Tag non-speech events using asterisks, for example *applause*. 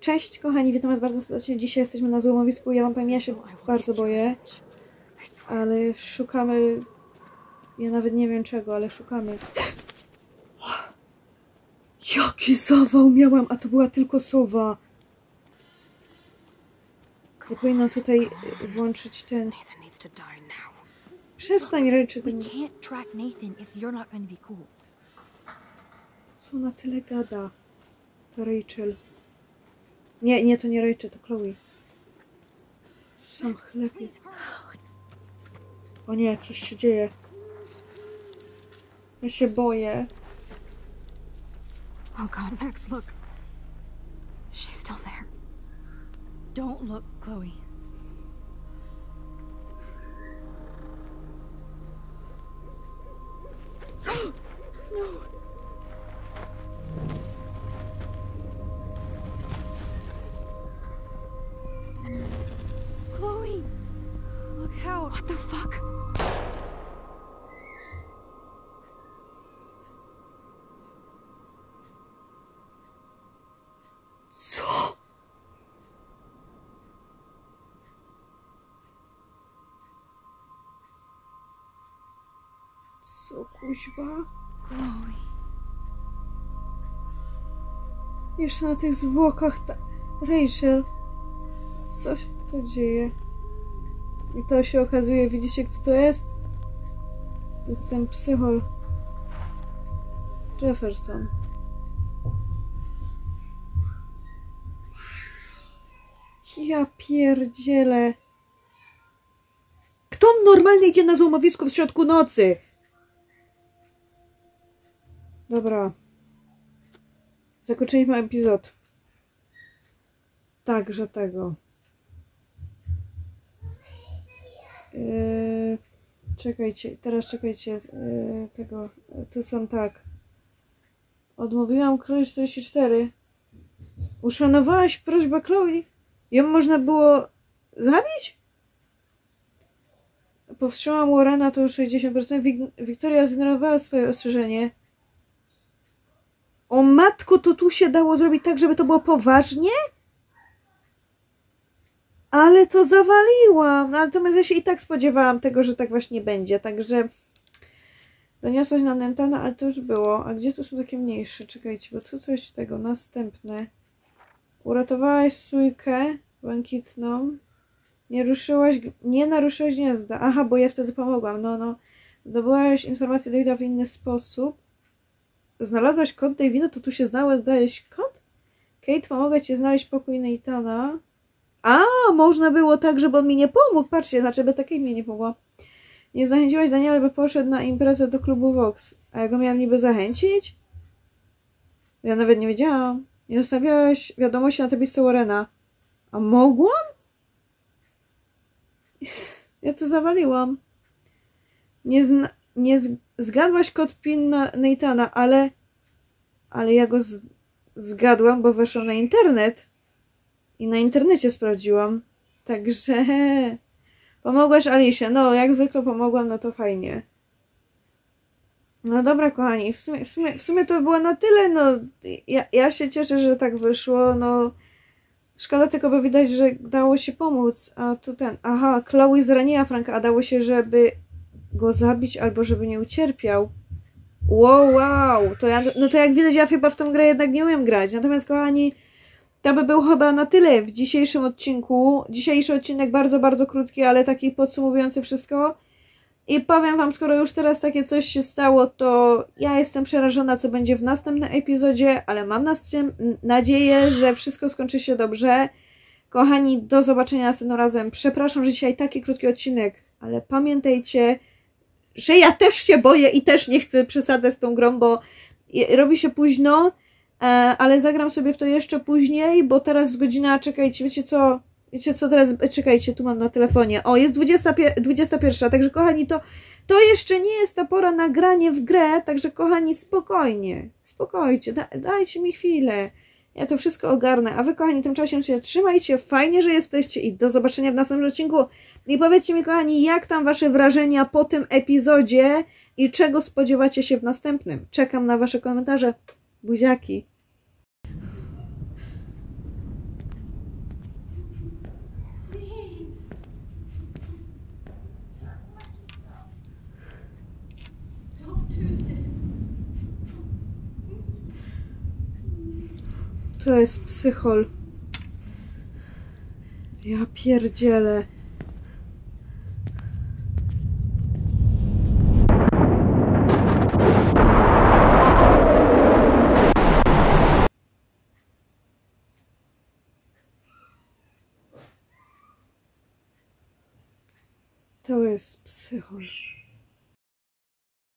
Cześć kochani, witam was bardzo serdecznie. Dzisiaj jesteśmy na złomowisku. Ja wam powiem, ja się bardzo boję, ale szukamy... Ja nawet nie wiem czego, ale szukamy. Jaki zawał miałam, a to była tylko sowa. Ja powinnam tutaj włączyć ten... Przestań ryczy ten... Co na tyle gada? To Rachel. Nie, nie, to nie Rachel, to Chloe. Sam chleb jest. O nie, coś się dzieje. Ja się boję. Oh God, Max, look. She's still there. Don't look, Chloe. What the fuck? Co? Co kuźwa? Chloe. Jeszcze na tych zwłokach ta... Rachel. Co się to dzieje? I to się okazuje, widzicie kto to jest? To jest ten psychol. Jefferson. Ja pierdzielę. Kto normalnie idzie na złomowisko w środku nocy? Dobra. Zakończyliśmy epizod. Także tego. Yy, czekajcie, teraz czekajcie. Yy, tego. Tu są tak. Odmówiłam Chloe 44. Uszanowałaś prośbę Chloe? Ją można było zabić? Powstrzymałam Warrena to już 60%. Wik- Wiktoria zignorowała swoje ostrzeżenie. O matko, to tu się dało zrobić tak, żeby to było poważnie? Ale to zawaliłam. Natomiast ja się i tak spodziewałam tego, że tak właśnie będzie. Także doniosłaś na Nentana, ale to już było. A gdzie tu są takie mniejsze? Czekajcie, bo tu coś tego. Następne. Uratowałaś sójkę błękitną. Nie ruszyłaś, nie naruszyłaś gniazda. Aha, bo ja wtedy pomogłam. No, no. Zdobyłaś informację Davida w inny sposób. Znalazłaś kod Davida, to tu się znalazłeś kod? Kate, pomogę ci znaleźć pokój Nathana. A, można było tak, żeby on mi nie pomógł. Patrzcie, znaczy by takiej mi nie pomogła. Nie zachęciłaś Daniela, by poszedł na imprezę do klubu Vox. A ja go miałam niby zachęcić? Ja nawet nie wiedziałam. Nie zostawiałeś wiadomości na tablicy Warrena. A mogłam? *laughs* Ja to zawaliłam. Nie, zna, nie z, zgadłaś kod PIN na Nathana, ale ale ja go z, zgadłam, bo weszłam na internet i na internecie sprawdziłam. Także *laughs* pomogłaś Alicie. No, jak zwykle pomogłam, no to fajnie. No dobra, kochani, w sumie, w sumie, w sumie to było na tyle, no ja, ja się cieszę, że tak wyszło, no szkoda tylko, bo widać, że dało się pomóc, a tu ten, aha, Chloe zraniła Franka, a dało się, żeby go zabić albo żeby nie ucierpiał. Wow, wow, to ja, no to jak widać, ja chyba w tą grę jednak nie umiem grać, natomiast kochani, to by był chyba na tyle w dzisiejszym odcinku. Dzisiejszy odcinek bardzo, bardzo krótki, ale taki podsumowujący wszystko. I powiem wam, skoro już teraz takie coś się stało, to ja jestem przerażona, co będzie w następnym epizodzie, ale mam nadzieję, że wszystko skończy się dobrze. Kochani, do zobaczenia następnym razem. Przepraszam, że dzisiaj taki krótki odcinek, ale pamiętajcie, że ja też się boję i też nie chcę przesadzać z tą grą, bo robi się późno, ale zagram sobie w to jeszcze później, bo teraz godzina, czekajcie, wiecie co? Wiecie co teraz? Czekajcie, tu mam na telefonie. O, jest 20, 21, także kochani, to, to jeszcze nie jest ta pora na granie w grę, także kochani, spokojnie, spokojcie, da, dajcie mi chwilę. Ja to wszystko ogarnę, a wy kochani, tymczasem się trzymajcie, fajnie, że jesteście i do zobaczenia w następnym odcinku. I powiedzcie mi kochani, jak tam wasze wrażenia po tym epizodzie i czego spodziewacie się w następnym. Czekam na wasze komentarze. Buziaki. To jest psychol. Ja pierdzielę. To jest psychol.